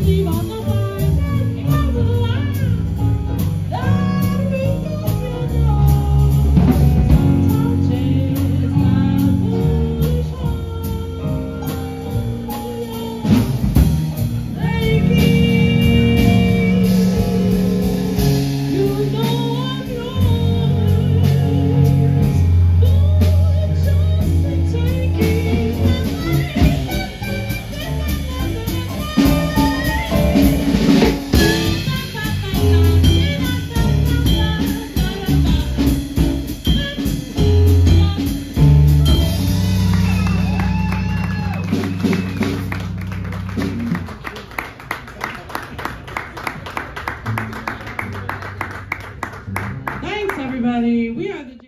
lima. Thanks, everybody. We are the